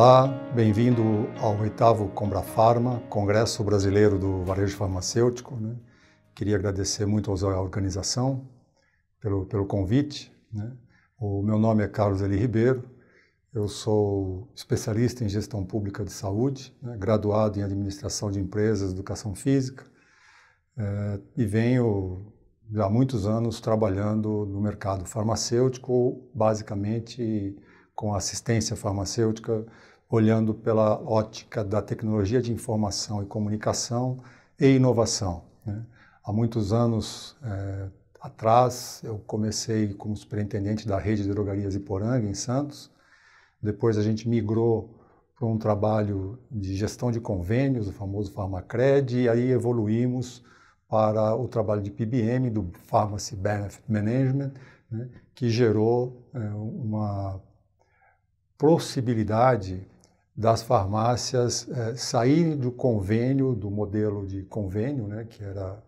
Olá, bem-vindo ao oitavo Combrafarma, Congresso Brasileiro do Varejo Farmacêutico. Né? Queria agradecer muito à organização pelo, pelo convite. Né? O meu nome é Carlos Eli Ribeiro, eu sou especialista em gestão pública de saúde, né? graduado em administração de empresas, educação física, é, e venho há muitos anos trabalhando no mercado farmacêutico, basicamente com assistência farmacêutica, olhando pela ótica da tecnologia de informação e comunicação e inovação. Né? Há muitos anos é, atrás, eu comecei como superintendente da rede de drogarias Iporanga, em Santos. Depois a gente migrou para um trabalho de gestão de convênios, o famoso Pharmacred, e aí evoluímos para o trabalho de PBM, do Pharmacy Benefit Management, né, que gerou é, uma possibilidade das farmácias é, saírem do convênio, do modelo de convênio, né, que era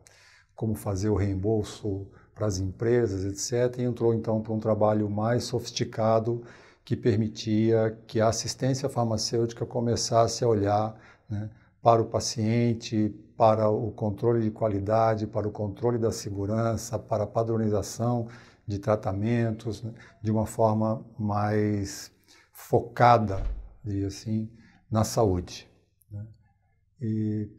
como fazer o reembolso para as empresas, etc., e entrou então para um trabalho mais sofisticado que permitia que a assistência farmacêutica começasse a olhar né, para o paciente, para o controle de qualidade, para o controle da segurança, para a padronização de tratamentos, né, de uma forma mais focada, assim, na saúde. Né. E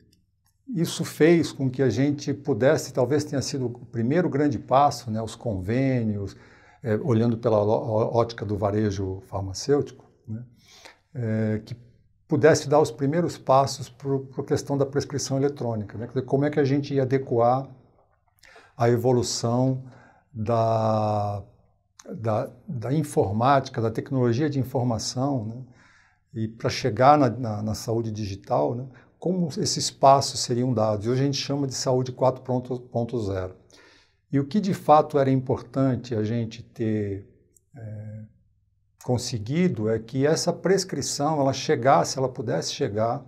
isso fez com que a gente pudesse, talvez tenha sido o primeiro grande passo, né, os convênios, é, olhando pela ótica do varejo farmacêutico, né, é, que pudesse dar os primeiros passos para a questão da prescrição eletrônica. Né? Como é que a gente ia adequar a evolução da, da, da informática, da tecnologia de informação, né? E para chegar na, na, na, saúde digital, né? como esses passos seriam dados. Hoje a gente chama de saúde 4.0. E o que de fato era importante a gente ter é, conseguido é que essa prescrição ela chegasse, ela pudesse chegar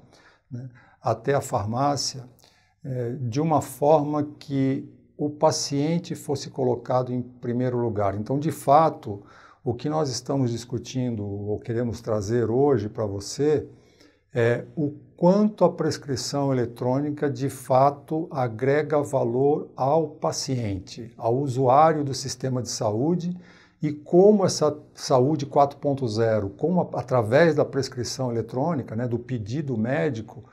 né, até a farmácia é, de uma forma que o paciente fosse colocado em primeiro lugar. Então, de fato, o que nós estamos discutindo ou queremos trazer hoje para você é o quanto a prescrição eletrônica de fato agrega valor ao paciente, ao usuário do sistema de saúde e como essa saúde 4.0, como através da prescrição eletrônica, né, do pedido médico,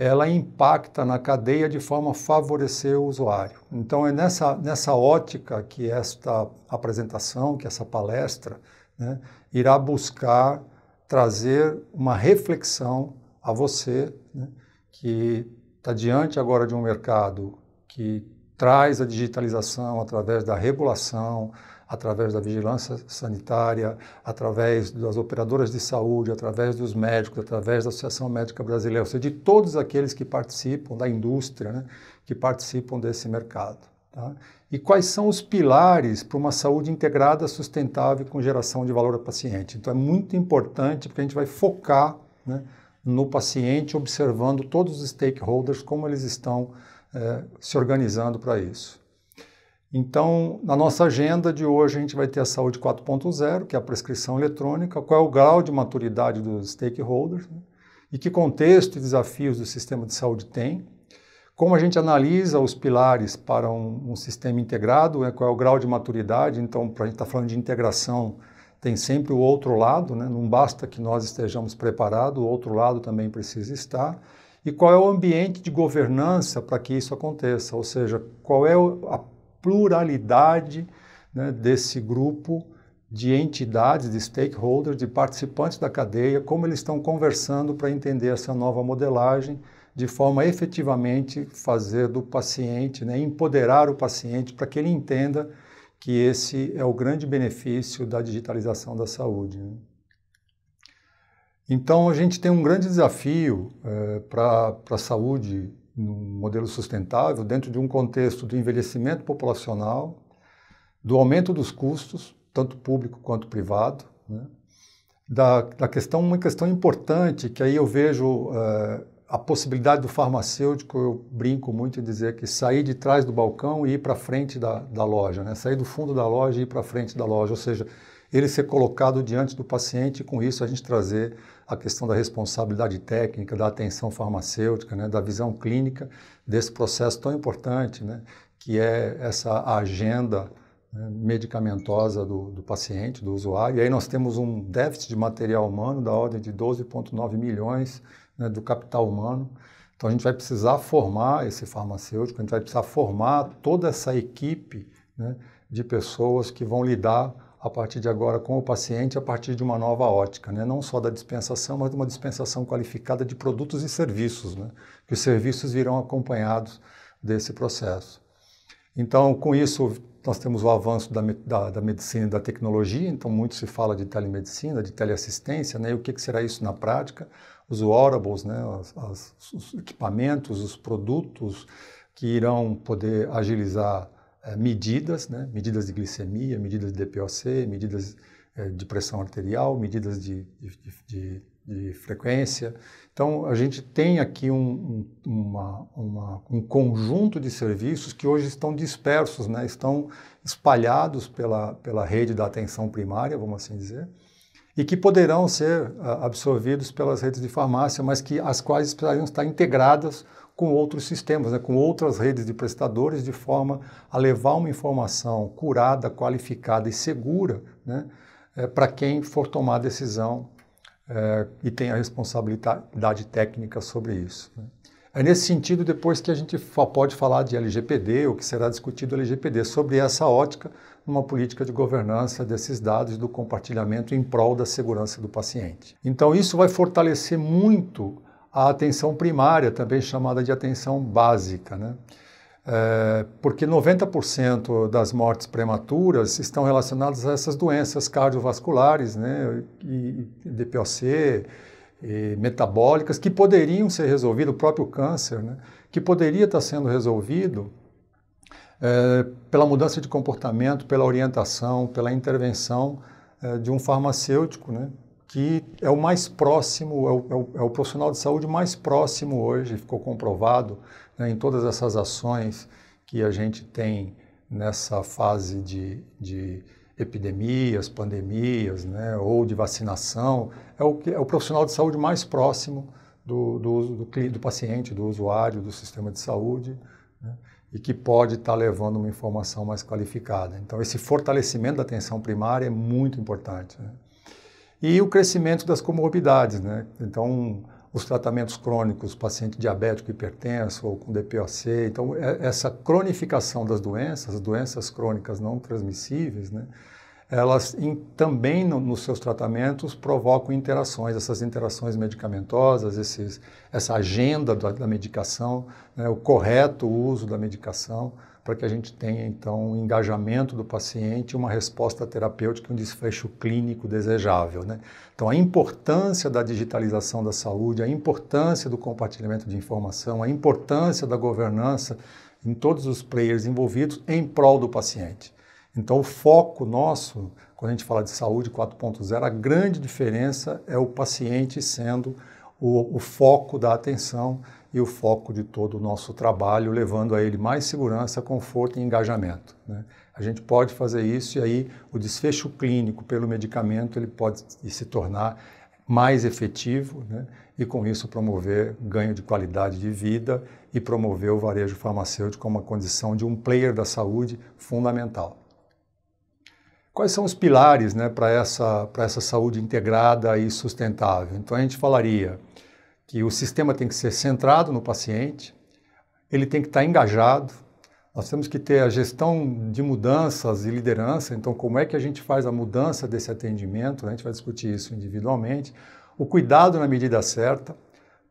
ela impacta na cadeia de forma a favorecer o usuário. Então é nessa, nessa ótica que esta apresentação, que essa palestra, né, irá buscar trazer uma reflexão a você, né, que está diante agora de um mercado que traz a digitalização através da regulação, através da vigilância sanitária, através das operadoras de saúde, através dos médicos, através da Associação Médica Brasileira, ou seja, de todos aqueles que participam da indústria, né, que participam desse mercado. Tá? E quais são os pilares para uma saúde integrada, sustentável com geração de valor ao paciente? Então é muito importante porque a gente vai focar né, no paciente, observando todos os stakeholders, como eles estão é, se organizando para isso. Então, na nossa agenda de hoje, a gente vai ter a saúde 4.0, que é a prescrição eletrônica, qual é o grau de maturidade dos stakeholders né? e que contexto e desafios do sistema de saúde tem, como a gente analisa os pilares para um, um sistema integrado, né? qual é o grau de maturidade, então, para a gente estar tá falando de integração, tem sempre o outro lado, né? não basta que nós estejamos preparados, o outro lado também precisa estar. E qual é o ambiente de governança para que isso aconteça, ou seja, qual é a pluralidade né, desse grupo de entidades, de stakeholders, de participantes da cadeia, como eles estão conversando para entender essa nova modelagem, de forma a efetivamente fazer do paciente, né, empoderar o paciente para que ele entenda que esse é o grande benefício da digitalização da saúde. Né? Então, a gente tem um grande desafio é, para a saúde num modelo sustentável, dentro de um contexto do envelhecimento populacional, do aumento dos custos, tanto público quanto privado, né? da, da, questão, uma questão importante, que aí eu vejo uh, a possibilidade do farmacêutico, eu brinco muito em dizer que sair de trás do balcão e ir para frente da, da loja, né? sair do fundo da loja e ir para frente da loja, ou seja, ele ser colocado diante do paciente e com isso a gente trazer a questão da responsabilidade técnica, da atenção farmacêutica, né, da visão clínica desse processo tão importante, né, que é essa agenda né, medicamentosa do, do, paciente, do usuário. E aí nós temos um déficit de material humano da ordem de 12,9 milhões né, do capital humano. Então a gente vai precisar formar esse farmacêutico, a gente vai precisar formar toda essa equipe né, de pessoas que vão lidar a partir de agora com o paciente a partir de uma nova ótica, né? não só da dispensação, mas de uma dispensação qualificada de produtos e serviços, né? que os serviços virão acompanhados desse processo. Então, com isso, nós temos o avanço da, da, da, medicina e da tecnologia, então muito se fala de telemedicina, de teleassistência, né? e o que, que será isso na prática? Os wearables, né? As, as, os equipamentos, os produtos que irão poder agilizar medidas, né? medidas de glicemia, medidas de DPOC, medidas é, de pressão arterial, medidas de, de, de, de, frequência. Então, a gente tem aqui um, um, uma, uma, um conjunto de serviços que hoje estão dispersos, né? estão espalhados pela, pela rede da atenção primária, vamos assim dizer, e que poderão ser absorvidos pelas redes de farmácia, mas que as quais precisariam estar integradas com outros sistemas, né, com outras redes de prestadores, de forma a levar uma informação curada, qualificada e segura né, é, para quem for tomar a decisão é, e tem a responsabilidade técnica sobre isso. Né. É nesse sentido, depois que a gente pode falar de LGPD, o que será discutido LGPD, sobre essa ótica numa política de governança desses dados do compartilhamento em prol da segurança do paciente. Então, isso vai fortalecer muito a atenção primária, também chamada de atenção básica, né? É, porque 90% das mortes prematuras estão relacionadas a essas doenças cardiovasculares, né, e, e DPOC, e metabólicas, que poderiam ser resolvidas, o próprio câncer, né, que poderia estar sendo resolvido é, pela mudança de comportamento, pela orientação, pela intervenção é, de um farmacêutico, né, que é o mais próximo, é o, é o, é o profissional de saúde mais próximo hoje, ficou comprovado né, em todas essas ações que a gente tem nessa fase de, de epidemias, pandemias, né, ou de vacinação, é o, é o profissional de saúde mais próximo do, do, do, do paciente, do usuário, do sistema de saúde, né, e que pode estar levando uma informação mais qualificada. Então, esse fortalecimento da atenção primária é muito importante. Né. E o crescimento das comorbidades, né? Então, os tratamentos crônicos, paciente diabético hipertenso ou com DPOC, então é, essa cronificação das doenças, as doenças crônicas não transmissíveis, né? Elas em, também no, nos seus tratamentos provocam interações, essas interações medicamentosas, esses, essa agenda da, da medicação, né? o correto uso da medicação, para que a gente tenha então um engajamento do paciente, uma resposta terapêutica, um desfecho clínico desejável. Né? Então, a importância da digitalização da saúde, a importância do compartilhamento de informação, a importância da governança em todos os players envolvidos em prol do paciente. Então, o foco nosso, quando a gente fala de saúde 4.0, a grande diferença é o paciente sendo o, o foco da atenção e o foco de todo o nosso trabalho, levando a ele mais segurança, conforto e engajamento. Né? A gente pode fazer isso e aí o desfecho clínico pelo medicamento ele pode se tornar mais efetivo né? e com isso promover ganho de qualidade de vida e promover o varejo farmacêutico como uma condição de um player da saúde fundamental. Quais são os pilares né, para essa, essa saúde integrada e sustentável? Então a gente falaria que o sistema tem que ser centrado no paciente, ele tem que estar engajado, nós temos que ter a gestão de mudanças e liderança, então como é que a gente faz a mudança desse atendimento, né? a gente vai discutir isso individualmente, o cuidado na medida certa,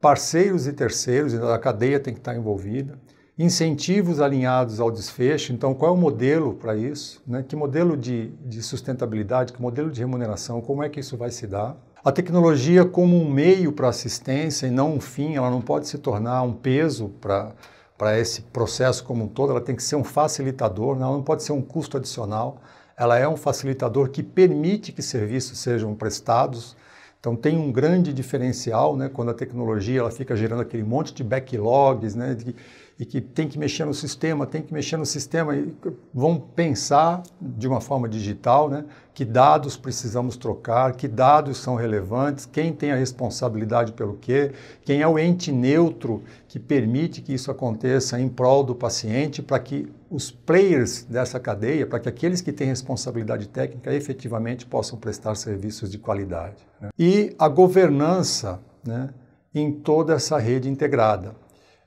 parceiros e terceiros, a cadeia tem que estar envolvida, incentivos alinhados ao desfecho, então qual é o modelo para isso, né? que modelo de, de sustentabilidade, que modelo de remuneração, como é que isso vai se dar, a tecnologia como um meio para assistência e não um fim, ela não pode se tornar um peso para para esse processo como um todo, ela tem que ser um facilitador, né? ela não pode ser um custo adicional, ela é um facilitador que permite que serviços sejam prestados. Então tem um grande diferencial, né, quando a tecnologia ela fica gerando aquele monte de backlogs, né, de, e que tem que mexer no sistema, tem que mexer no sistema, e vão pensar de uma forma digital, né? Que dados precisamos trocar, que dados são relevantes, quem tem a responsabilidade pelo quê, quem é o ente neutro que permite que isso aconteça em prol do paciente, para que os players dessa cadeia, para que aqueles que têm responsabilidade técnica efetivamente possam prestar serviços de qualidade. Né? E a governança né, em toda essa rede integrada.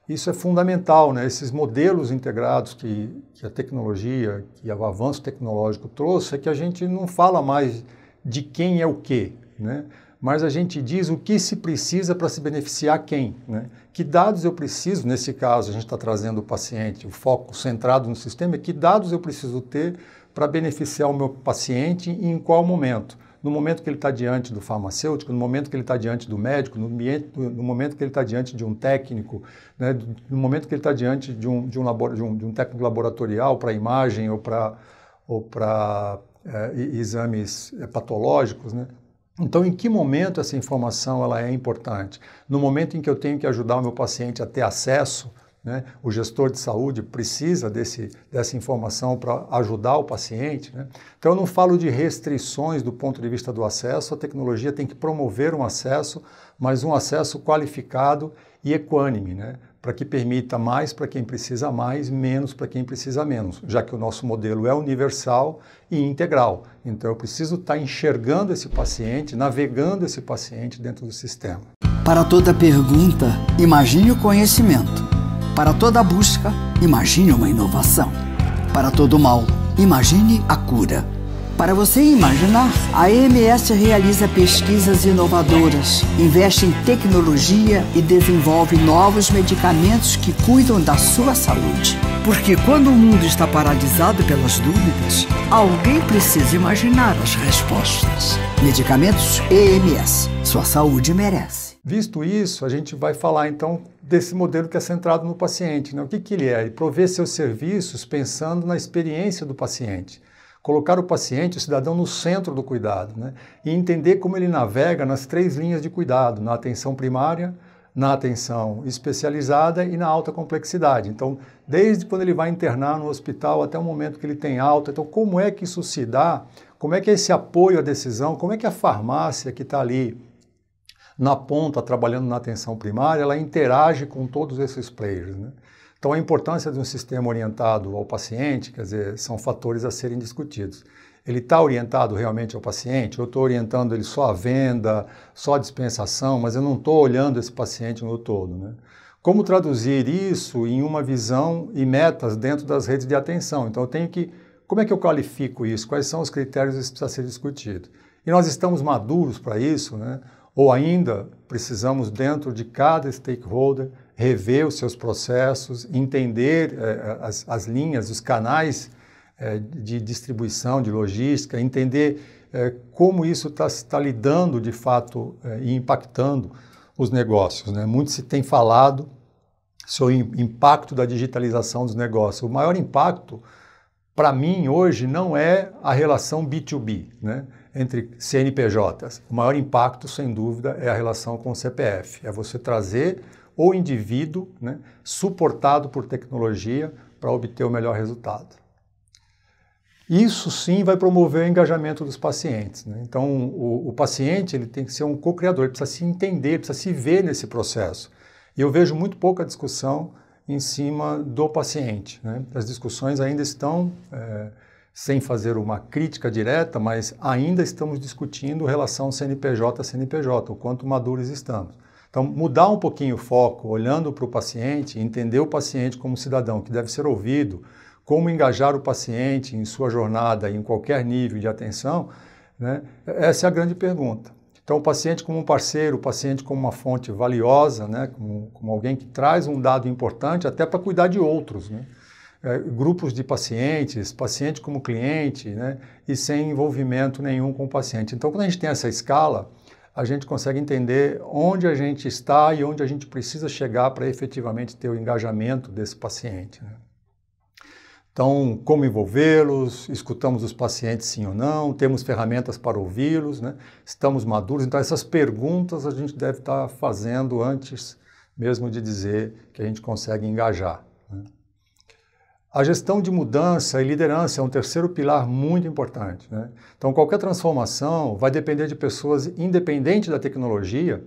Isso é fundamental, né? Esses modelos integrados que, que a tecnologia, que o avanço tecnológico trouxe, é que a gente não fala mais de quem é o quê, né? Mas a gente diz o que se precisa para se beneficiar quem, né? Que dados eu preciso, nesse caso a gente está trazendo o paciente, o foco centrado no sistema, é que dados eu preciso ter para beneficiar o meu paciente e em qual momento no momento que ele está diante do farmacêutico, no momento que ele está diante do médico, no, no, momento que ele está diante de um técnico, né, no momento que ele está diante de um, de, um labor, de, um, de um técnico laboratorial para imagem ou para ou é, exames é, patológicos, né? Então, em que momento essa informação ela é importante? No momento em que eu tenho que ajudar o meu paciente a ter acesso né? O gestor de saúde precisa desse, dessa informação para ajudar o paciente. Né? Então, eu não falo de restrições do ponto de vista do acesso, a tecnologia tem que promover um acesso, mas um acesso qualificado e equânime, né? para que permita mais para quem precisa mais, menos para quem precisa menos, já que o nosso modelo é universal e integral. Então, eu preciso estar tá enxergando esse paciente, navegando esse paciente dentro do sistema. Para toda pergunta, imagine o conhecimento. Para toda busca, imagine uma inovação. Para todo mal, imagine a cura. Para você imaginar, a EMS realiza pesquisas inovadoras, investe em tecnologia e desenvolve novos medicamentos que cuidam da sua saúde. Porque quando o mundo está paralisado pelas dúvidas, alguém precisa imaginar as respostas. Medicamentos EMS. Sua saúde merece. Visto isso, a gente vai falar então desse modelo que é centrado no paciente. Né? O que, que ele é? Ele prover seus serviços pensando na experiência do paciente. Colocar o paciente, o cidadão, no centro do cuidado né? e entender como ele navega nas três linhas de cuidado: na atenção primária, na atenção especializada e na alta complexidade. Então, desde quando ele vai internar no hospital até o momento que ele tem alta. Então, como é que isso se dá? Como é que é esse apoio à decisão? Como é que a farmácia que está ali na ponta, trabalhando na atenção primária, ela interage com todos esses players. Né? Então, a importância de um sistema orientado ao paciente, quer dizer, são fatores a serem discutidos. Ele está orientado realmente ao paciente? Eu estou orientando ele só à venda, só à dispensação, mas eu não estou olhando esse paciente no todo. Né? Como traduzir isso em uma visão e metas dentro das redes de atenção? Então, eu tenho que. Como é que eu qualifico isso? Quais são os critérios que precisa ser discutido? E nós estamos maduros para isso, né? Ou ainda, precisamos, dentro de cada stakeholder, rever os seus processos, entender eh, as, as, linhas, os canais eh, de distribuição, de logística, entender eh, como isso está tá lidando de fato e impactando os negócios. Né? Muito se tem falado sobre o impacto da digitalização dos negócios. O maior impacto, para mim, hoje, não é a relação B2B. Né? Entre CNPJs. O maior impacto, sem dúvida, é a relação com o CPF. É você trazer o indivíduo né, suportado por tecnologia para obter o melhor resultado. Isso sim vai promover o engajamento dos pacientes. Né? Então, o, o, paciente ele tem que ser um co-criador, ele precisa se entender, precisa se ver nesse processo. E eu vejo muito pouca discussão em cima do paciente. Né? As discussões ainda estão é, sem fazer uma crítica direta, mas ainda estamos discutindo relação CNPJ-CNPJ, o quanto maduros estamos. Então, mudar um pouquinho o foco, olhando para o paciente, entender o paciente como cidadão que deve ser ouvido, como engajar o paciente em sua jornada, em qualquer nível de atenção, né? essa é a grande pergunta. Então, o paciente como um parceiro, o paciente como uma fonte valiosa, né? como, como alguém que traz um dado importante até para cuidar de outros. Né? É, grupos de pacientes, paciente como cliente, né, e sem envolvimento nenhum com o paciente. Então, quando a gente tem essa escala, a gente consegue entender onde a gente está e onde a gente precisa chegar para efetivamente ter o engajamento desse paciente. Né? Então, como envolvê-los, escutamos os pacientes sim ou não, temos ferramentas para ouvi-los, né? estamos maduros. Então, essas perguntas a gente deve estar fazendo antes mesmo de dizer que a gente consegue engajar. A gestão de mudança e liderança é um terceiro pilar muito importante. Né? Então, qualquer transformação vai depender de pessoas independente da tecnologia,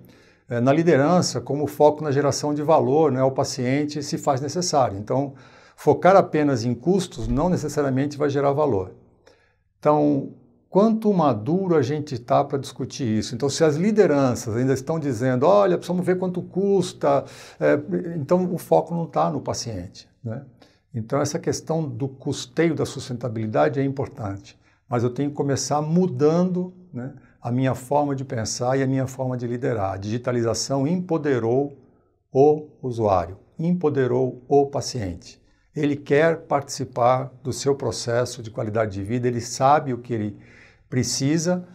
é, na liderança, como foco na geração de valor né, ao paciente se faz necessário. Então, focar apenas em custos não necessariamente vai gerar valor. Então, quanto maduro a gente está para discutir isso? Então, se as lideranças ainda estão dizendo, olha, precisamos ver quanto custa, é, então o foco não está no paciente. Né? Então, essa questão do custeio da sustentabilidade é importante, mas eu tenho que começar mudando né, a minha forma de pensar e a minha forma de liderar. A digitalização empoderou o usuário, empoderou o paciente. Ele quer participar do seu processo de qualidade de vida, ele sabe o que ele precisa,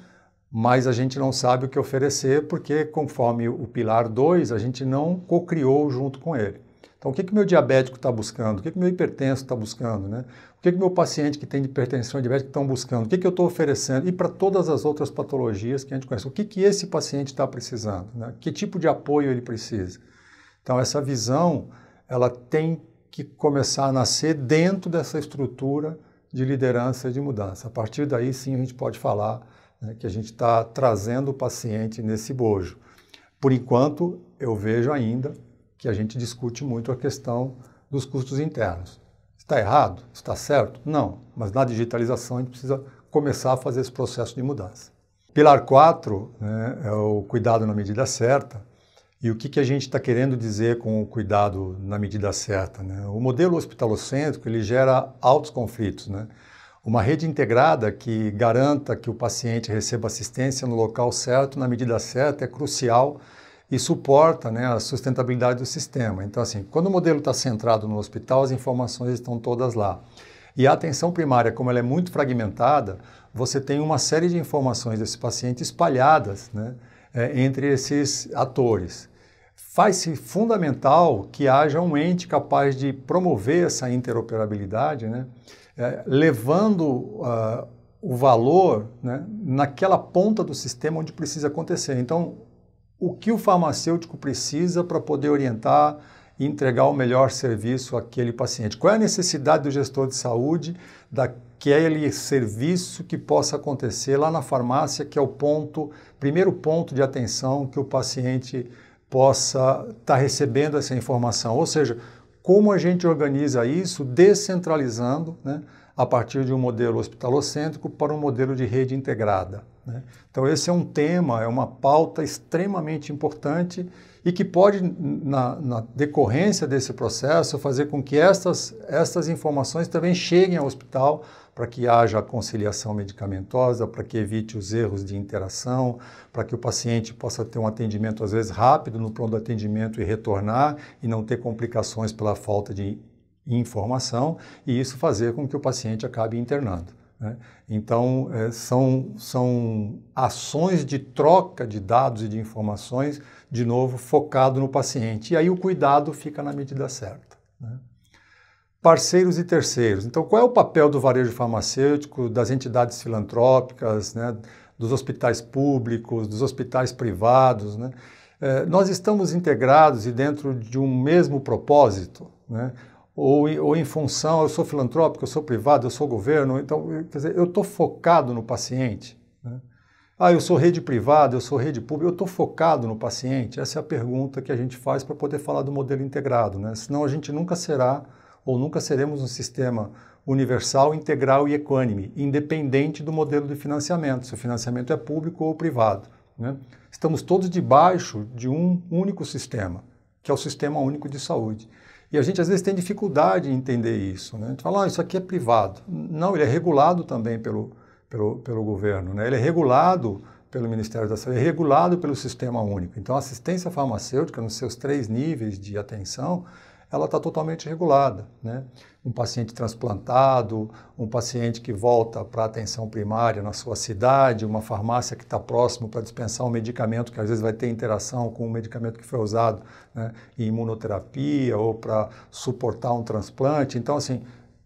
mas a gente não sabe o que oferecer porque, conforme o pilar 2, a gente não co-criou junto com ele. Então, o que, que meu diabético está buscando? O que, que meu hipertenso está buscando? Né? O que, que meu paciente que tem hipertensão e diabetes estão buscando? O que, que eu estou oferecendo? E para todas as outras patologias que a gente conhece, o que, que esse paciente está precisando? Né? Que tipo de apoio ele precisa? Então, essa visão, ela tem que começar a nascer dentro dessa estrutura de liderança e de mudança. A partir daí, sim, a gente pode falar né, que a gente está trazendo o paciente nesse bojo. Por enquanto, eu vejo ainda que a gente discute muito a questão dos custos internos. Está errado? Está certo? Não. Mas na digitalização a gente precisa começar a fazer esse processo de mudança. Pilar 4 né, é o cuidado na medida certa. E o que, que a gente está querendo dizer com o cuidado na medida certa? Né? O modelo hospitalocêntrico ele gera altos conflitos. Né? Uma rede integrada que garanta que o paciente receba assistência no local certo, na medida certa, é crucial e suporta né, a sustentabilidade do sistema. Então, assim, quando o modelo está centrado no hospital, as informações estão todas lá. E a atenção primária, como ela é muito fragmentada, você tem uma série de informações desse paciente espalhadas né, é, entre esses atores. Faz-se fundamental que haja um ente capaz de promover essa interoperabilidade, né, é, levando uh, o valor né, naquela ponta do sistema onde precisa acontecer. Então, o que o farmacêutico precisa para poder orientar e entregar o melhor serviço àquele paciente. Qual é a necessidade do gestor de saúde daquele serviço que possa acontecer lá na farmácia, que é o ponto, primeiro ponto de atenção que o paciente possa estar tá recebendo essa informação. Ou seja, como a gente organiza isso descentralizando, né, a partir de um modelo hospitalocêntrico para um modelo de rede integrada. Né? Então, esse é um tema, é uma pauta extremamente importante e que pode, na, na, decorrência desse processo, fazer com que estas, estas informações também cheguem ao hospital para que haja conciliação medicamentosa, para que evite os erros de interação, para que o paciente possa ter um atendimento, às vezes, rápido no pronto atendimento e retornar e não ter complicações pela falta de informação e isso fazer com que o paciente acabe internando. Né? Então, é, são, são ações de troca de dados e de informações, de novo, focado no paciente. E aí o cuidado fica na medida certa. Né? Parceiros e terceiros. Então, qual é o papel do varejo farmacêutico, das entidades filantrópicas, né? dos hospitais públicos, dos hospitais privados? É, nós estamos integrados e dentro de um mesmo propósito. Né? Ou, ou em função, eu sou filantrópico, eu sou privado, eu sou governo, então, quer dizer, eu estou focado no paciente. Né? Ah, eu sou rede privada, eu sou rede pública, eu estou focado no paciente? Essa é a pergunta que a gente faz para poder falar do modelo integrado, né? Senão a gente nunca será ou nunca seremos um sistema universal, integral e equânime, independente do modelo de financiamento, se o financiamento é público ou privado. Né? Estamos todos debaixo de um único sistema, que é o Sistema Único de Saúde. E a gente às vezes tem dificuldade em entender isso. Né? A gente fala, ah, isso aqui é privado. Não, ele é regulado também pelo, pelo, pelo governo. Né? Ele é regulado pelo Ministério da Saúde, é regulado pelo Sistema Único. Então, a assistência farmacêutica, nos seus três níveis de atenção, ela está totalmente regulada. Né? Um paciente transplantado, um paciente que volta para a atenção primária na sua cidade, uma farmácia que está próximo para dispensar um medicamento que às vezes vai ter interação com o medicamento que foi usado né, em imunoterapia ou para suportar um transplante. Então, assim,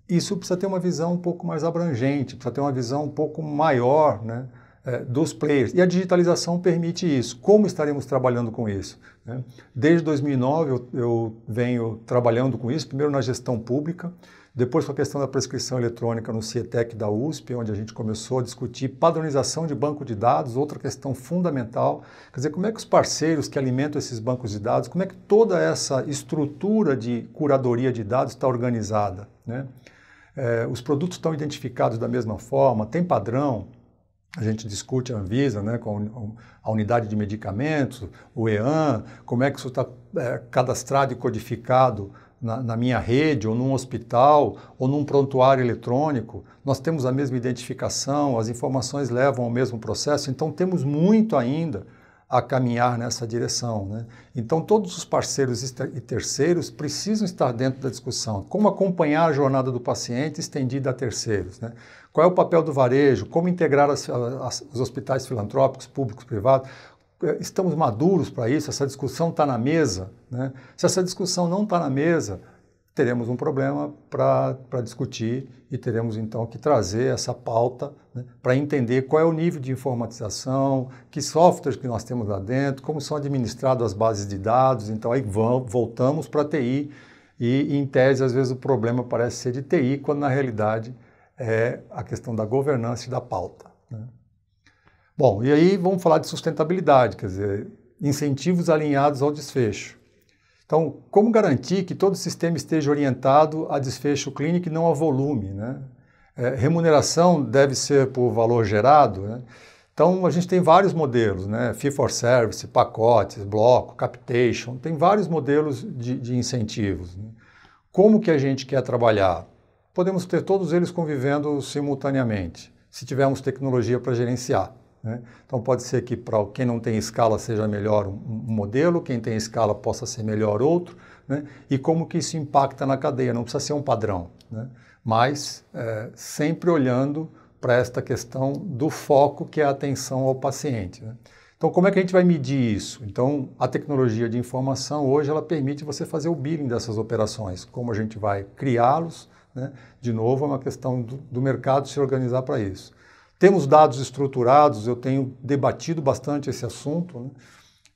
isso precisa ter uma visão um pouco mais abrangente, precisa ter uma visão um pouco maior, né? É, dos players. E a digitalização permite isso. Como estaremos trabalhando com isso? Né? Desde 2009 eu, eu venho trabalhando com isso, primeiro na gestão pública, depois com a questão da prescrição eletrônica no CIETEC da USP, onde a gente começou a discutir padronização de banco de dados, outra questão fundamental. Quer dizer, como é que os parceiros que alimentam esses bancos de dados, como é que toda essa estrutura de curadoria de dados está organizada? Né? É, os produtos estão identificados da mesma forma, tem padrão, a gente discute a Anvisa, né, com a unidade de medicamentos, o EAN, como é que isso está é, cadastrado e codificado na, na, minha rede, ou num hospital, ou num prontuário eletrônico. Nós temos a mesma identificação, as informações levam ao mesmo processo, então temos muito ainda a caminhar nessa direção. Né? Então, todos os parceiros e terceiros precisam estar dentro da discussão. Como acompanhar a jornada do paciente estendida a terceiros? Né? Qual é o papel do varejo? Como integrar as, as, os hospitais filantrópicos, públicos, privados? É, estamos maduros para isso? Essa discussão está na mesa? Né? Se essa discussão não está na mesa, teremos um problema para discutir e teremos então que trazer essa pauta né, para entender qual é o nível de informatização, que softwares que nós temos lá dentro, como são administradas as bases de dados. Então aí voltamos para a TI e em tese às vezes o problema parece ser de TI, quando na realidade é a questão da governança e da pauta. Né? Bom, e aí vamos falar de sustentabilidade, quer dizer, incentivos alinhados ao desfecho. Então, como garantir que todo o sistema esteja orientado a desfecho clínico e não a volume? Né? É, remuneração deve ser por valor gerado. Né? Então, a gente tem vários modelos, né? Fee for Service, pacotes, bloco, capitation, tem vários modelos de, de incentivos. Né? Como que a gente quer trabalhar? Podemos ter todos eles convivendo simultaneamente, se tivermos tecnologia para gerenciar. Né? Então pode ser que para quem não tem escala seja melhor um, modelo, quem tem escala possa ser melhor outro, né? e como que isso impacta na cadeia, não precisa ser um padrão, né? mas é, sempre olhando para esta questão do foco que é a atenção ao paciente. Né? Então como é que a gente vai medir isso? Então a tecnologia de informação hoje ela permite você fazer o billing dessas operações, como a gente vai criá-los, né? de novo é uma questão do, do mercado se organizar para isso. Temos dados estruturados, eu tenho debatido bastante esse assunto, né?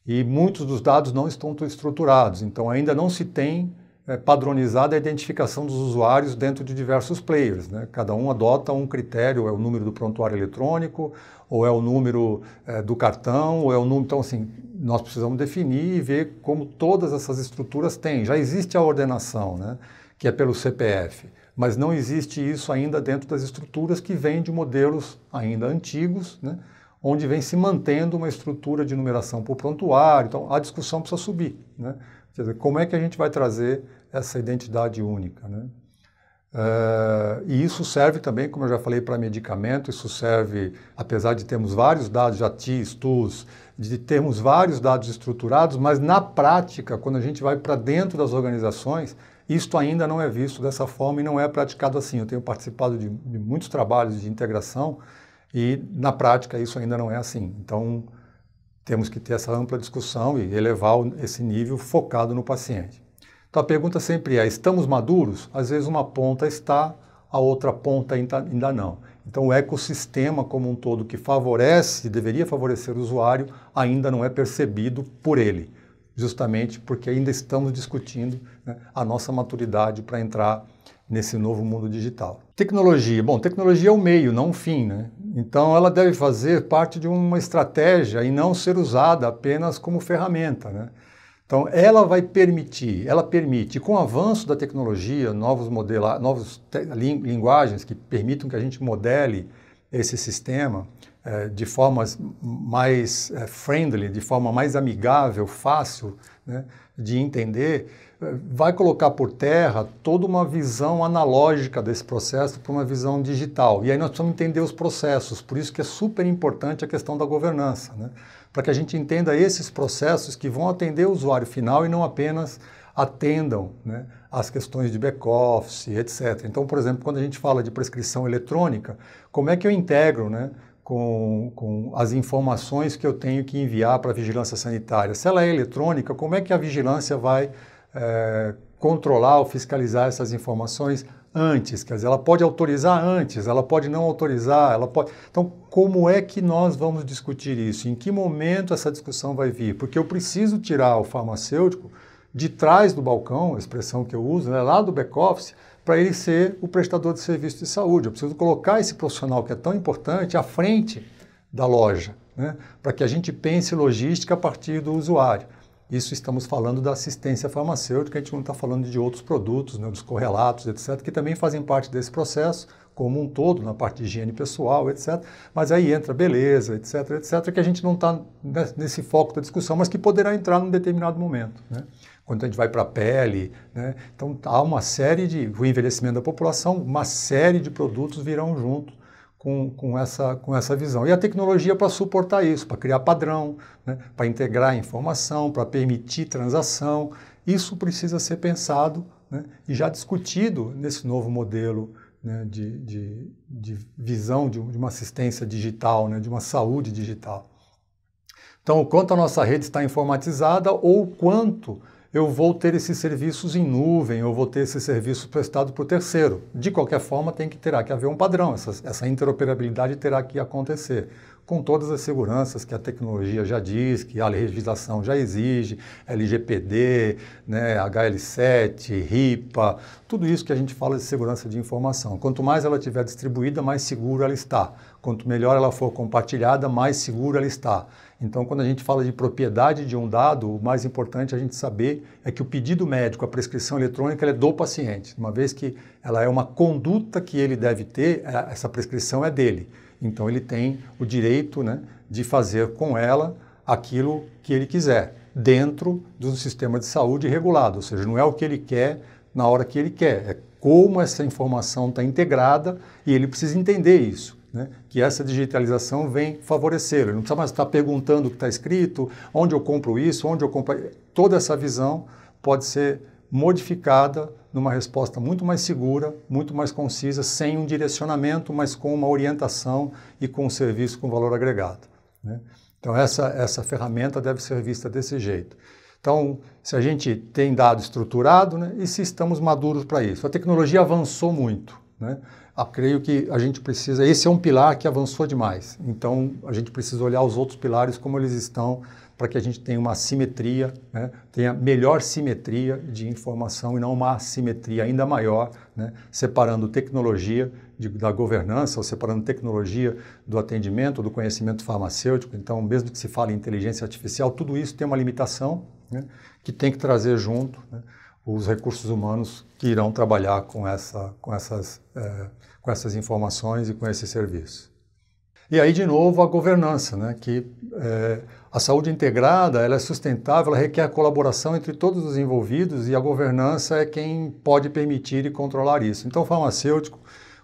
e muitos dos dados não estão estruturados, então ainda não se tem é, padronizada a identificação dos usuários dentro de diversos players. Né? Cada um adota um critério, é o número do prontuário eletrônico, ou é o número é, do cartão, ou é o número. Então, assim, nós precisamos definir e ver como todas essas estruturas têm. Já existe a ordenação, né? que é pelo CPF mas não existe isso ainda dentro das estruturas que vêm de modelos ainda antigos, né, onde vem se mantendo uma estrutura de numeração por prontuário. Então, a discussão precisa subir. Né? Quer dizer, como é que a gente vai trazer essa identidade única? Né? Uh, e isso serve também, como eu já falei, para medicamento, isso serve, apesar de termos vários dados, já TIS, TUS, de termos vários dados estruturados, mas na prática, quando a gente vai para dentro das organizações, isto ainda não é visto dessa forma e não é praticado assim. Eu tenho participado de, de muitos trabalhos de integração e, na prática, isso ainda não é assim. Então, temos que ter essa ampla discussão e elevar esse nível focado no paciente. Então, a pergunta sempre é: estamos maduros? Às vezes, uma ponta está, a outra ponta ainda não. Então, o ecossistema como um todo que favorece, deveria favorecer o usuário, ainda não é percebido por ele justamente porque ainda estamos discutindo né, a nossa maturidade para entrar nesse novo mundo digital. Tecnologia. Bom, tecnologia é o meio, não o fim. Né? Então, ela deve fazer parte de uma estratégia e não ser usada apenas como ferramenta. Né? Então, ela vai permitir, ela permite, com o avanço da tecnologia, novos modelos, novas linguagens que permitam que a gente modele esse sistema, de formas mais é, friendly, de forma mais amigável, fácil né, de entender, é, vai colocar por terra toda uma visão analógica desse processo para uma visão digital. E aí nós precisamos entender os processos, por isso que é super importante a questão da governança, né, para que a gente entenda esses processos que vão atender o usuário final e não apenas atendam né, as questões de back-office, etc. Então, por exemplo, quando a gente fala de prescrição eletrônica, como é que eu integro né, com, com as informações que eu tenho que enviar para a vigilância sanitária. Se ela é eletrônica, como é que a vigilância vai é, controlar ou fiscalizar essas informações antes, quer dizer, ela pode autorizar antes, ela pode não autorizar, ela pode. Então, como é que nós vamos discutir isso? Em que momento essa discussão vai vir? Porque eu preciso tirar o farmacêutico de trás do balcão, a expressão que eu uso, né, lá do back-office, para ele ser o prestador de serviço de saúde. Eu preciso colocar esse profissional que é tão importante à frente da loja, né, para que a gente pense logística a partir do usuário. Isso estamos falando da assistência farmacêutica, a gente não está falando de outros produtos, né, dos correlatos, etc., que também fazem parte desse processo, como um todo, na parte de higiene pessoal, etc. Mas aí entra beleza, etc., etc., que a gente não está nesse foco da discussão, mas que poderá entrar num determinado momento. Né? Quando a gente vai para a pele, né? então há uma série de, o envelhecimento da população, uma série de produtos virão junto com, com, essa, com essa visão. E a tecnologia para suportar isso, para criar padrão, né, para integrar informação, para permitir transação, isso precisa ser pensado né, e já discutido nesse novo modelo né, de, de, de, visão de, de, uma assistência digital, né, de uma saúde digital. Então, o quanto a nossa rede está informatizada ou quanto eu vou ter esses serviços em nuvem, eu vou ter esses serviços prestados por terceiro. De qualquer forma, tem que terá que haver um padrão, essa, essa interoperabilidade terá que acontecer, com todas as seguranças que a tecnologia já diz, que a legislação já exige, LGPD, né, HL7, RIPA, tudo isso que a gente fala de segurança de informação. Quanto mais ela estiver distribuída, mais segura ela está. Quanto melhor ela for compartilhada, mais segura ela está. Então, quando a gente fala de propriedade de um dado, o mais importante a gente saber é que o pedido médico, a prescrição eletrônica, é do paciente. Uma vez que ela é uma conduta que ele deve ter, é, essa prescrição é dele. Então, ele tem o direito né, de fazer com ela aquilo que ele quiser, dentro do sistema de saúde regulado. Ou seja, não é o que ele quer na hora que ele quer, é como essa informação está integrada e ele precisa entender isso né, que essa digitalização vem favorecer. Ele não precisa mais estar perguntando o que está escrito, onde eu compro isso, onde eu compro. Toda essa visão pode ser modificada numa resposta muito mais segura, muito mais concisa, sem um direcionamento, mas com uma orientação e com um serviço com valor agregado. Né? Então, essa, essa ferramenta deve ser vista desse jeito. Então, se a gente tem dado estruturado né, e se estamos maduros para isso. A tecnologia avançou muito. Né? Creio que a gente precisa. Esse é um pilar que avançou demais. Então, a gente precisa olhar os outros pilares como eles estão, para que a gente tenha uma simetria, né? tenha melhor simetria de informação e não uma assimetria ainda maior, né? separando tecnologia de, da governança, ou separando tecnologia do atendimento, do conhecimento farmacêutico. Então, mesmo que se fale em inteligência artificial, tudo isso tem uma limitação né? que tem que trazer junto né? Os recursos humanos que irão trabalhar com, essa, com essas. Eh, com essas informações e com esse serviço. E aí, de novo, a governança, né? que é, a saúde integrada ela é sustentável, ela requer colaboração entre todos os envolvidos e a governança é quem pode permitir e controlar isso. Então, o farmacêutico,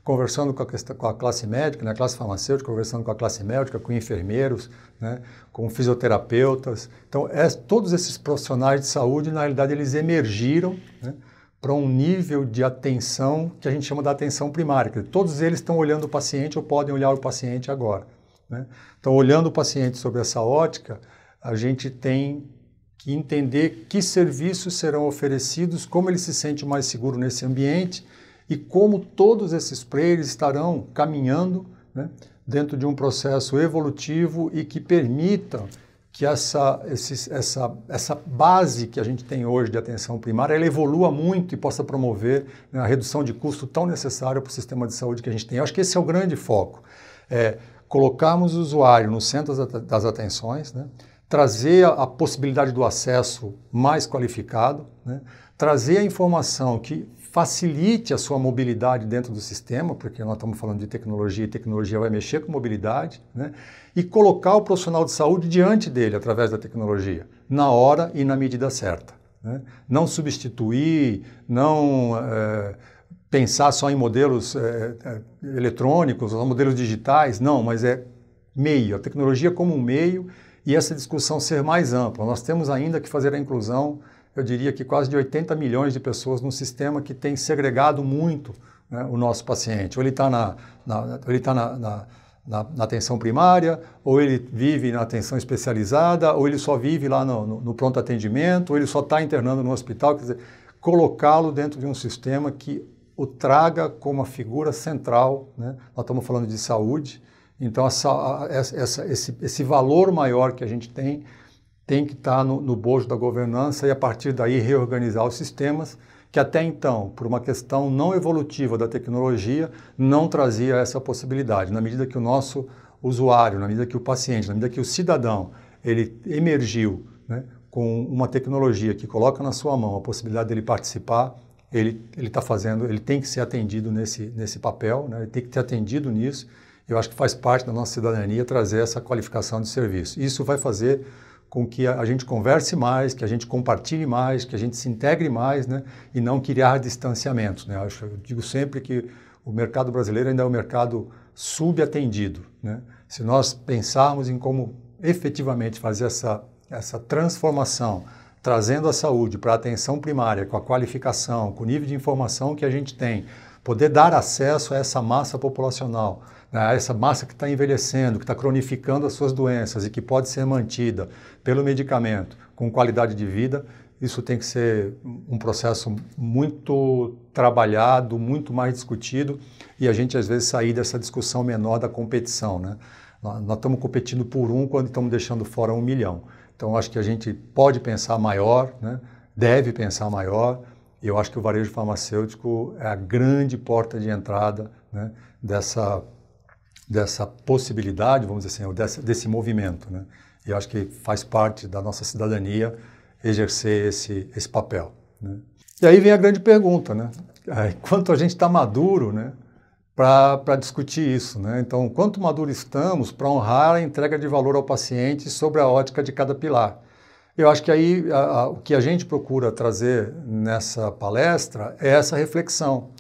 conversando com a, com a classe médica, né? classe farmacêutica, conversando com a classe médica, com enfermeiros, né? com fisioterapeutas. Então, é, todos esses profissionais de saúde, na realidade, eles emergiram né? para um nível de atenção que a gente chama da atenção primária. Todos eles estão olhando o paciente ou podem olhar o paciente agora. Né? Então, olhando o paciente sobre essa ótica, a gente tem que entender que serviços serão oferecidos, como ele se sente mais seguro nesse ambiente e como todos esses players estarão caminhando né, dentro de um processo evolutivo e que permitam que essa, esse, essa, essa base que a gente tem hoje de atenção primária ela evolua muito e possa promover né, a redução de custo tão necessária para o sistema de saúde que a gente tem. Eu acho que esse é o grande foco. É colocarmos o usuário no centro das atenções, né, trazer a, a, possibilidade do acesso mais qualificado, né, trazer a informação que facilite a sua mobilidade dentro do sistema, porque nós estamos falando de tecnologia e tecnologia vai mexer com mobilidade, né? e colocar o profissional de saúde diante dele através da tecnologia, na hora e na medida certa. Né? Não substituir, não é, pensar só em modelos é, é, eletrônicos, ou modelos digitais, não, mas é meio, a tecnologia como um meio e essa discussão ser mais ampla. Nós temos ainda que fazer a inclusão eu diria que quase de 80 milhões de pessoas num sistema que tem segregado muito né, o nosso paciente. Ou ele está na, na, ele tá na, na, na, na, atenção primária, ou ele vive na atenção especializada, ou ele só vive lá no, no, no pronto atendimento, ou ele só está internando no hospital. Quer dizer, colocá-lo dentro de um sistema que o traga como uma figura central. Né? Nós estamos falando de saúde, então essa, essa, esse, esse valor maior que a gente tem tem que estar no, no bojo da governança e a partir daí reorganizar os sistemas que até então, por uma questão não evolutiva da tecnologia, não trazia essa possibilidade. Na medida que o nosso usuário, na medida que o paciente, na medida que o cidadão, ele emergiu né, com uma tecnologia que coloca na sua mão a possibilidade dele participar, ele ele está fazendo, ele tem que ser atendido nesse nesse papel, né, ele tem que ser atendido nisso. Eu acho que faz parte da nossa cidadania trazer essa qualificação de serviço. Isso vai fazer com que a gente converse mais, que a gente compartilhe mais, que a gente se integre mais, né, e não criar distanciamentos. Né. Eu, digo sempre que o mercado brasileiro ainda é um mercado subatendido. Né? Se nós pensarmos em como efetivamente fazer essa essa transformação, trazendo a saúde para a atenção primária, com a qualificação, com o nível de informação que a gente tem, poder dar acesso a essa massa populacional, né, essa massa que está envelhecendo, que está cronificando as suas doenças e que pode ser mantida pelo medicamento com qualidade de vida, isso tem que ser um processo muito trabalhado, muito mais discutido e a gente às vezes sair dessa discussão menor da competição. Né? Nós estamos competindo por um quando estamos deixando fora um milhão. Então, acho que a gente pode pensar maior, né? deve pensar maior, eu acho que o varejo farmacêutico é a grande porta de entrada né? dessa, dessa possibilidade, vamos dizer assim, desse, desse movimento. Né? E eu acho que faz parte da nossa cidadania exercer esse, esse papel. Né? E aí vem a grande pergunta, né? Enquanto a gente está maduro, né? para discutir isso. Né? Então, quanto maduro estamos para honrar a entrega de valor ao paciente sobre a ótica de cada pilar? Eu acho que aí a, a, o que a gente procura trazer nessa palestra é essa reflexão.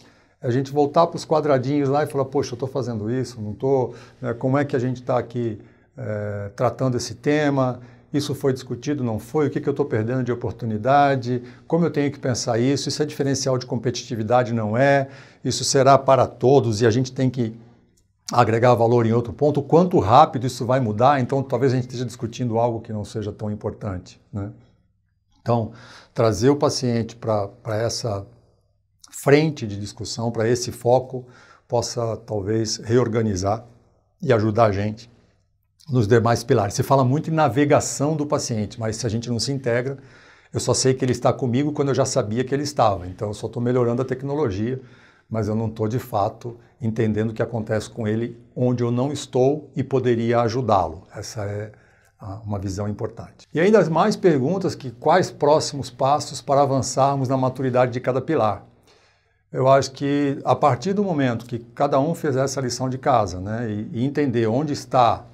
A gente voltar para os quadradinhos lá e falar, poxa, eu estou fazendo isso, não estou. Né? Como é que a gente está aqui é, tratando esse tema? isso foi discutido, não foi, o que, que eu estou perdendo de oportunidade, como eu tenho que pensar isso, isso é diferencial de competitividade, não é, isso será para todos e a gente tem que agregar valor em outro ponto, quanto rápido isso vai mudar, então talvez a gente esteja discutindo algo que não seja tão importante. Né? Então, trazer o paciente para essa frente de discussão, para esse foco, possa talvez reorganizar e ajudar a gente nos demais pilares. Se fala muito em navegação do paciente, mas se a gente não se integra, eu só sei que ele está comigo quando eu já sabia que ele estava. Então eu só estou melhorando a tecnologia, mas eu não estou de fato entendendo o que acontece com ele onde eu não estou e poderia ajudá-lo. Essa é uma visão importante. E ainda mais perguntas que quais próximos passos para avançarmos na maturidade de cada pilar. Eu acho que a partir do momento que cada um fizer essa lição de casa né, e, e entender onde está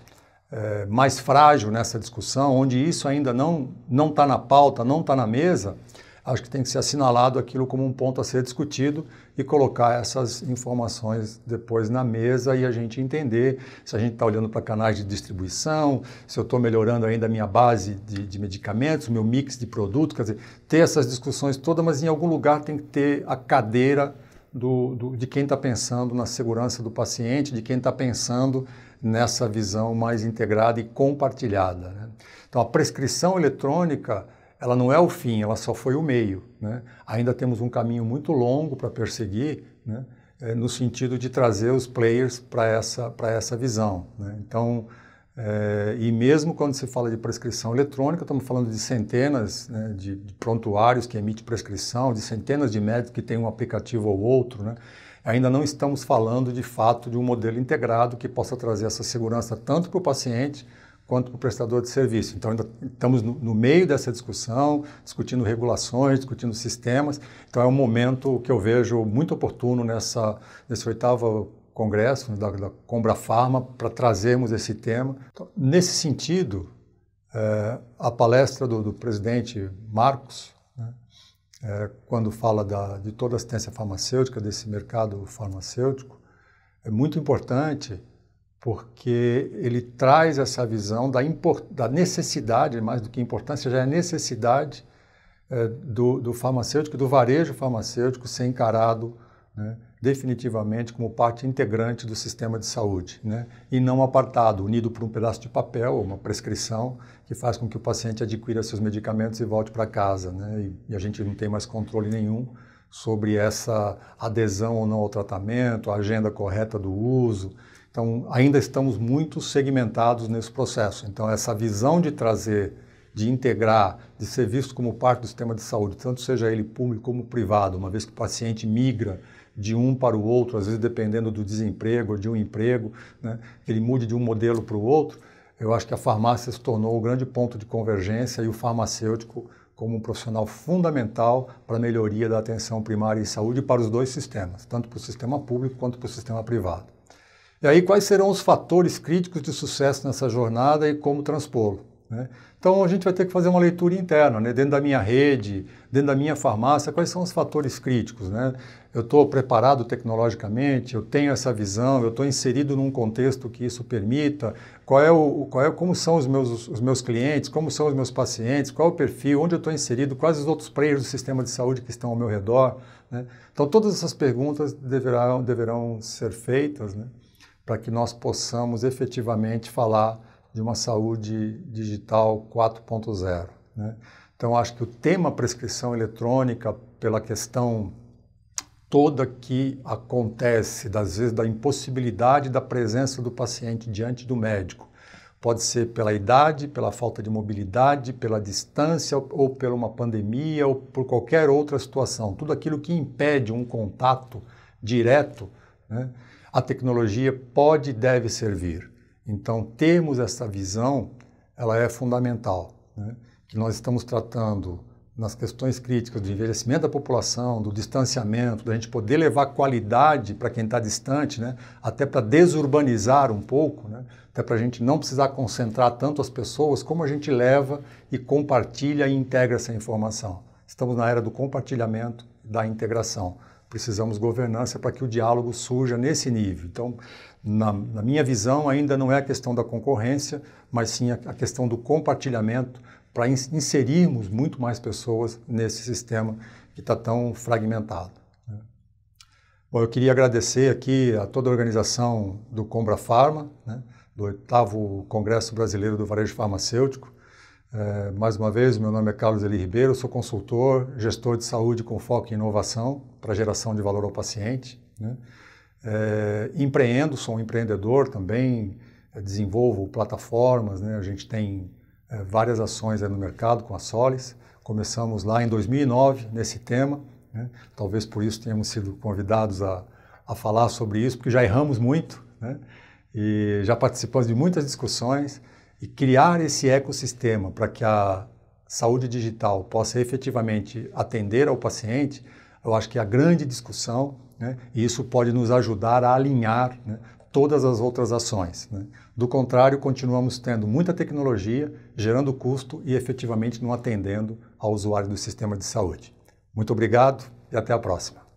é, mais frágil nessa discussão, onde isso ainda não não está na pauta, não está na mesa, acho que tem que ser assinalado aquilo como um ponto a ser discutido e colocar essas informações depois na mesa e a gente entender se a gente está olhando para canais de distribuição, se eu estou melhorando ainda a minha base de, de medicamentos, meu mix de produtos, quer dizer, ter essas discussões todas, mas em algum lugar tem que ter a cadeira do, do de quem está pensando na segurança do paciente, de quem está pensando nessa visão mais integrada e compartilhada. Né? Então, a prescrição eletrônica ela não é o fim, ela só foi o meio. Né? Ainda temos um caminho muito longo para perseguir, né? é, no sentido de trazer os players para essa, essa visão. Né? Então, é, e mesmo quando se fala de prescrição eletrônica, estamos falando de centenas né, de, de, prontuários que emitem prescrição, de centenas de médicos que têm um aplicativo ou outro. Né? ainda não estamos falando de fato de um modelo integrado que possa trazer essa segurança tanto para o paciente quanto para o prestador de serviço. Então, ainda estamos no, no, meio dessa discussão, discutindo regulações, discutindo sistemas. Então, é um momento que eu vejo muito oportuno nessa, nesse oitavo congresso da, da Combra Pharma para trazermos esse tema. Então, nesse sentido, é, a palestra do, do presidente Marcos, né, é, quando fala da, de toda a assistência farmacêutica, desse mercado farmacêutico, é muito importante porque ele traz essa visão da, da necessidade, mais do que importância, já é necessidade é, do, do, farmacêutico, do varejo farmacêutico ser encarado né, definitivamente como parte integrante do sistema de saúde, né? e não apartado, unido por um pedaço de papel, uma prescrição, que faz com que o paciente adquira seus medicamentos e volte para casa. Né? E, e, a gente não tem mais controle nenhum sobre essa adesão ou não ao tratamento, a agenda correta do uso. Então, ainda estamos muito segmentados nesse processo. Então, essa visão de trazer, de integrar, de ser visto como parte do sistema de saúde, tanto seja ele público como privado, uma vez que o paciente migra de um para o outro, às vezes dependendo do desemprego ou de um emprego, né, que ele mude de um modelo para o outro, eu acho que a farmácia se tornou o grande ponto de convergência e o farmacêutico como um profissional fundamental para a melhoria da atenção primária em saúde para os dois sistemas, tanto para o sistema público quanto para o sistema privado. E aí, quais serão os fatores críticos de sucesso nessa jornada e como transpô-lo? Né? Então, a gente vai ter que fazer uma leitura interna, né? dentro da minha rede, dentro da minha farmácia, quais são os fatores críticos. Né? Eu estou preparado tecnologicamente, eu tenho essa visão, eu estou inserido num contexto que isso permita, qual é o, qual é, como são os meus, os meus clientes, como são os meus pacientes, qual é o perfil, onde eu estou inserido, quais os outros players do sistema de saúde que estão ao meu redor. Né? Então, todas essas perguntas deverão, deverão ser feitas né? Para que nós possamos efetivamente falar de uma saúde digital 4.0. Né? Então, acho que o tema prescrição eletrônica, pela questão toda que acontece, das vezes da impossibilidade da presença do paciente diante do médico, pode ser pela idade, pela falta de mobilidade, pela distância ou por uma pandemia ou por qualquer outra situação, tudo aquilo que impede um contato direto, né, a tecnologia pode e deve servir. Então, termos essa visão, ela é fundamental, né? que nós estamos tratando nas questões críticas do envelhecimento da população, do distanciamento, da gente poder levar qualidade para quem está distante, né? até para desurbanizar um pouco, né? até para a gente não precisar concentrar tanto as pessoas, como a gente leva e compartilha e integra essa informação. Estamos na era do compartilhamento, da integração. Precisamos governança para que o diálogo surja nesse nível. Então, na, na, minha visão, ainda não é a questão da concorrência, mas sim a, a questão do compartilhamento para inserirmos muito mais pessoas nesse sistema que está tão fragmentado. Né? Bom, eu queria agradecer aqui a toda a organização do Combra Pharma, né, do oitavo Congresso Brasileiro do Varejo Farmacêutico. É, mais uma vez, meu nome é Carlos Eli Ribeiro, sou consultor, gestor de saúde com foco em inovação para geração de valor ao paciente. Né? É, empreendo, sou um empreendedor também, desenvolvo plataformas, né? a gente tem é, várias ações no mercado com a Solis. Começamos lá em 2009 nesse tema, né? talvez por isso tenhamos sido convidados a, a falar sobre isso, porque já erramos muito né? e já participamos de muitas discussões e criar esse ecossistema para que a saúde digital possa efetivamente atender ao paciente, eu acho que é a grande discussão né? e isso pode nos ajudar a alinhar né? todas as outras ações. Né? Do contrário, continuamos tendo muita tecnologia, gerando custo e efetivamente não atendendo ao usuário do sistema de saúde. Muito obrigado e até a próxima.